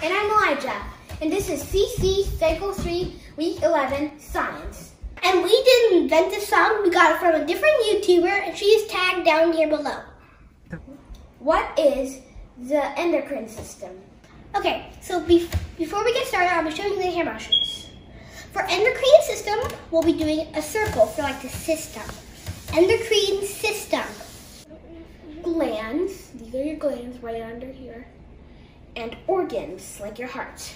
And I'm Elijah. And this is CC Cycle 3, Week 11, Science. And we didn't invent this song. We got it from a different YouTuber, and she is tagged down here below. What is the endocrine system? Okay, so bef before we get started, I'll be showing you the hair motions. For endocrine system, we'll be doing a circle for like the system. Endocrine system. Glands, these are your glands right under here. And organs, like your heart,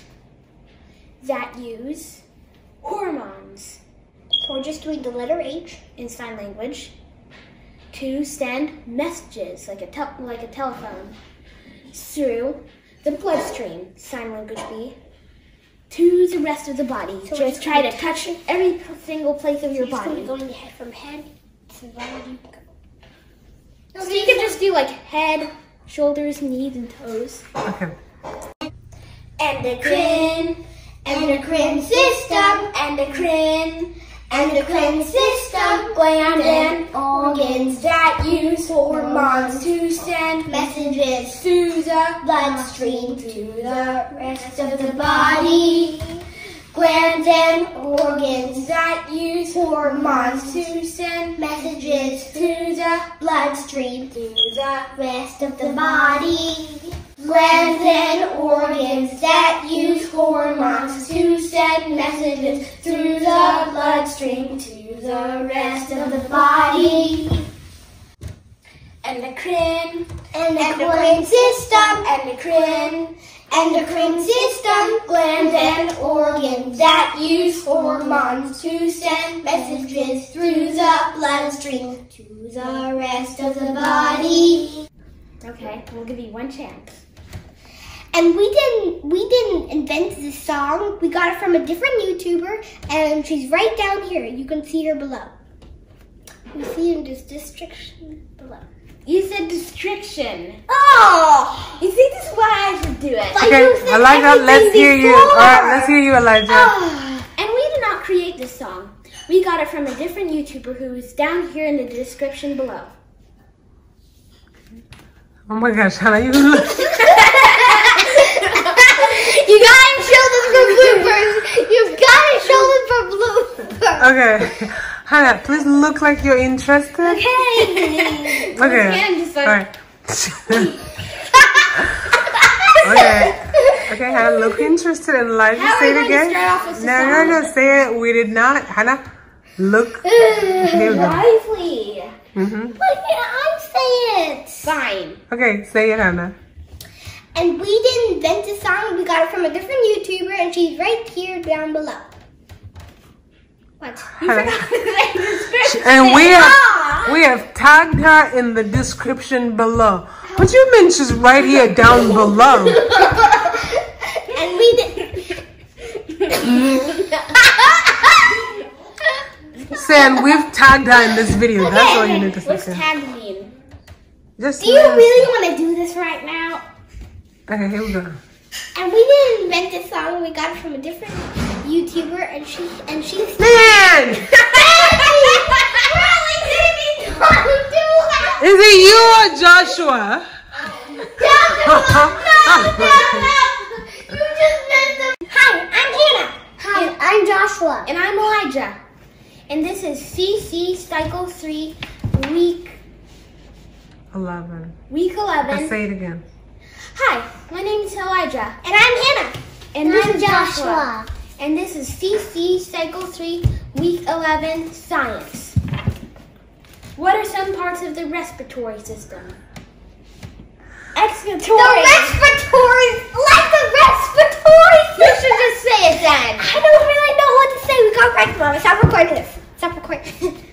that use hormones. So we're just doing the letter H in sign language to send messages, like a, tel like a telephone, through the bloodstream, sign language B, to the rest of the body. So So just try to touch every single place of your Just body. going head from head to body. So you can just do like head, shoulders, knees, and toes. Okay. Endocrine, endocrine system, endocrine, endocrine system, gland and organs that use hormones to send messages to the bloodstream to the rest of the body. Glands and organs that use hormones to send messages to the bloodstream to the rest of the body. Glands and organs that use hormones to send messages through the bloodstream to the rest of the body. Endocrine, endocrine system, endocrine, endocrine system, glands and organs that use hormones to send messages through the bloodstream to the rest of the body. Okay, we'll give you one chance. And we didn't we didn't invent this song. We got it from a different YouTuber, and she's right down here. You can see her below. We see in this description below. You said description. Oh, you see, this is why I should do it. Like Okay, Elijah, let's hear you. All right, let's hear you, Elijah. Ah, and we did not create this song. We got it from a different YouTuber who is down here in the description below. Oh my gosh, Hannah, you look. you gotta show them for bloopers. You've gotta show them for bloopers. Okay. Hannah, please look like you're interested. Okay. Okay. Just like- right. okay. Okay, Hannah, look interested. And Elijah, How are say we it again. start off with the No, no, song? no, say it. We did not. Hannah, look. Here we go. Lively. hmm Why can't I say it? Fine. Okay, say it, Hannah. And we didn't invent this song. We got it from a different YouTuber, and she's right here down below. What? You Hannah. forgot the description. And we are. We have tagged her in the description below. What do you mean she's right here down below? and we did. Saying we've tagged her in this video. That's all you need to say. What's tag mean? Just Do you really want to do this right now? Okay, here we go. And we didn't invent this song. We got it from a different YouTuber, and she and she's. Man! really didn't want to do that. Is it you or Joshua? You just meant the. Hi, I'm Hannah. Hi, I'm Joshua. And I'm Elijah. And this is CC Cycle 3, Week Eleven. Week Let's 11. say it again. Hi, my name is Elijah. And I'm Hannah. And, this I'm is Joshua. And this is CC Cycle 3, Week 11, Science. What are some parts of the respiratory system? Excretory. The respiratory, like the respiratory You should just say it then. I don't really know what to say. We got right, Mom. Stop recording this. Stop recording.